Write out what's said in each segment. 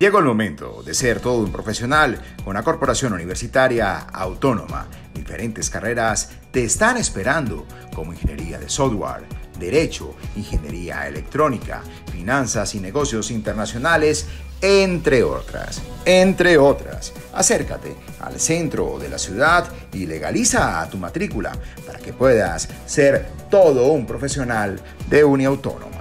Llegó el momento de ser todo un profesional con una corporación universitaria autónoma. Diferentes carreras te están esperando como ingeniería de software, derecho, ingeniería electrónica, finanzas y negocios internacionales, entre otras. Entre otras, acércate al centro de la ciudad y legaliza tu matrícula para que puedas ser todo un profesional de Uniautónoma.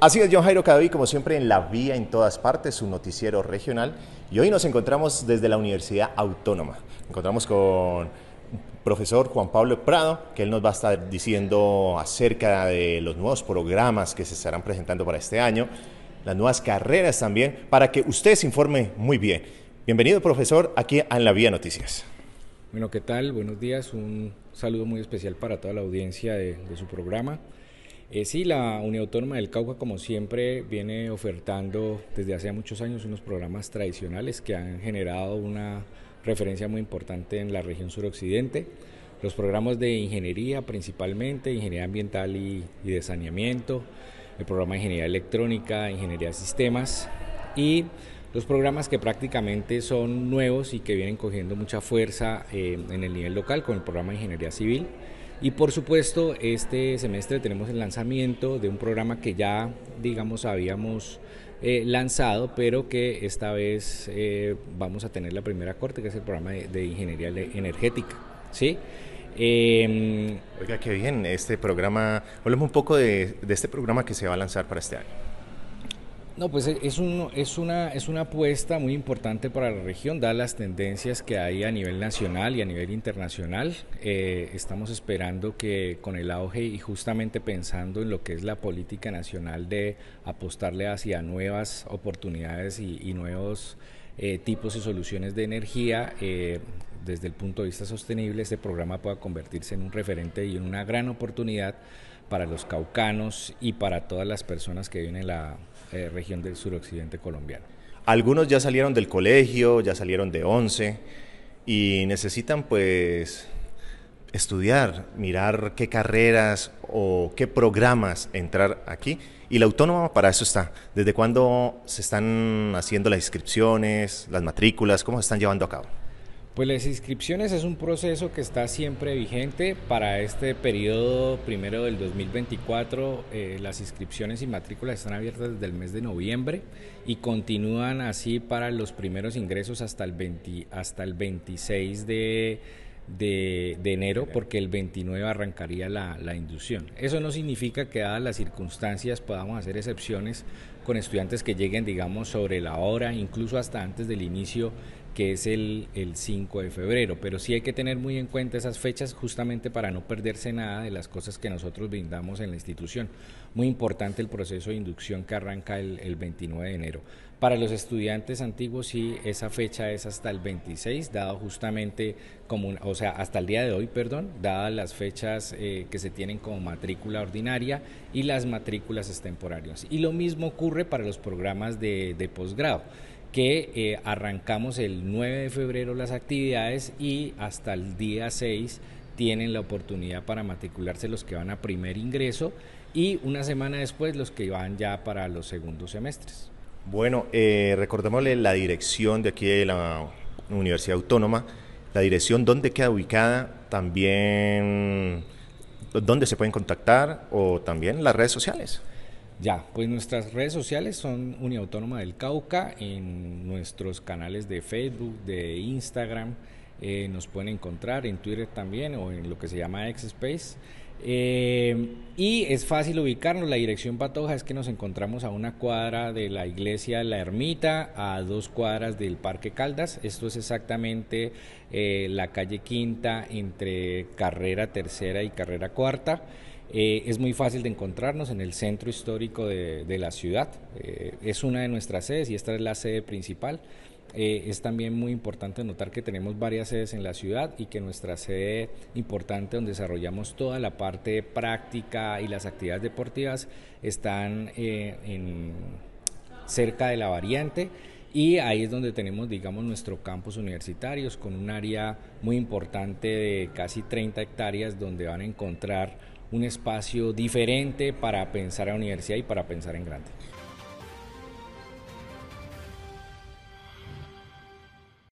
Así es, John Jairo Cadaví, como siempre, en la vía en todas partes, su noticiero regional. Y hoy nos encontramos desde la Universidad Autónoma. Encontramos con profesor Juan Pablo Prado, que él nos va a estar diciendo acerca de los nuevos programas que se estarán presentando para este año, las nuevas carreras también, para que usted se informe muy bien. Bienvenido, profesor, aquí en La Vía Noticias. Bueno, ¿qué tal? Buenos días. Un saludo muy especial para toda la audiencia de, de su programa. Eh, sí, la Unión Autónoma del Cauca, como siempre, viene ofertando desde hace muchos años unos programas tradicionales que han generado una referencia muy importante en la región suroccidente. Los programas de ingeniería, principalmente, ingeniería ambiental y, de saneamiento, el programa de ingeniería electrónica, ingeniería de sistemas y los programas que prácticamente son nuevos y que vienen cogiendo mucha fuerza eh, en el nivel local con el programa de ingeniería civil y por supuesto, este semestre tenemos el lanzamiento de un programa que ya, digamos, habíamos eh, lanzado, pero que esta vez eh, vamos a tener la primera corte, que es el programa de, ingeniería energética. ¿sí? Em, Oiga, qué bien, este programa, hablemos un poco de este programa que se va a lanzar para este año. No, pues es, es, una, es una apuesta muy importante para la región, dadas las tendencias que hay a nivel nacional y a nivel internacional. Eh, estamos esperando que con el auge y justamente pensando en lo que es la política nacional de apostarle hacia nuevas oportunidades y, nuevos eh, tipos y soluciones de energía, eh, desde el punto de vista sostenible, este programa pueda convertirse en un referente y en una gran oportunidad para los caucanos y para todas las personas que viven en la eh, región del suroccidente colombiano. Algunos ya salieron del colegio, ya salieron de 11 y necesitan pues estudiar, mirar qué carreras o qué programas entrar aquí. Y la autónoma para eso está. ¿Desde cuándo se están haciendo las inscripciones, las matrículas? ¿Cómo se están llevando a cabo? Pues las inscripciones es un proceso que está siempre vigente para este periodo primero del 2024. Eh, las inscripciones y matrículas están abiertas desde el mes de noviembre y continúan así para los primeros ingresos hasta el, 20, hasta el 26 de, de, enero porque el 29 arrancaría la, la, inducción. Eso no significa que dadas las circunstancias podamos hacer excepciones con estudiantes que lleguen digamos sobre la hora, incluso hasta antes del inicio que es el, el 5 de febrero, pero sí hay que tener muy en cuenta esas fechas justamente para no perderse nada de las cosas que nosotros brindamos en la institución. Muy importante el proceso de inducción que arranca el, el 29 de enero. Para los estudiantes antiguos sí, esa fecha es hasta el 26, dado justamente como, o sea, hasta el día de hoy, perdón, dadas las fechas eh, que se tienen como matrícula ordinaria y las matrículas extemporáneas. Y lo mismo ocurre para los programas de, de posgrado que eh, arrancamos el 9 de febrero las actividades y hasta el día 6 tienen la oportunidad para matricularse los que van a primer ingreso y una semana después los que van ya para los segundos semestres. Bueno, eh, recordémosle la dirección de aquí de la Universidad Autónoma, la dirección dónde queda ubicada, también dónde se pueden contactar o también las redes sociales. Ya, pues nuestras redes sociales son Uniautónoma del Cauca, en nuestros canales de Facebook, de Instagram, eh, nos pueden encontrar en Twitter también o en lo que se llama X-Space. Eh, y es fácil ubicarnos, la dirección Patoja es que nos encontramos a una cuadra de la iglesia La Ermita, a dos cuadras del Parque Caldas. Esto es exactamente eh, la calle Quinta entre carrera tercera y carrera cuarta. Eh, es muy fácil de encontrarnos en el centro histórico de, la ciudad. Eh, es una de nuestras sedes y esta es la sede principal. Eh, es también muy importante notar que tenemos varias sedes en la ciudad y que nuestra sede importante donde desarrollamos toda la parte práctica y las actividades deportivas están en, cerca de la variante y ahí es donde tenemos, digamos, nuestro campus universitarios con un área muy importante de casi 30 hectáreas donde van a encontrar un espacio diferente para pensar a universidad y para pensar en grande.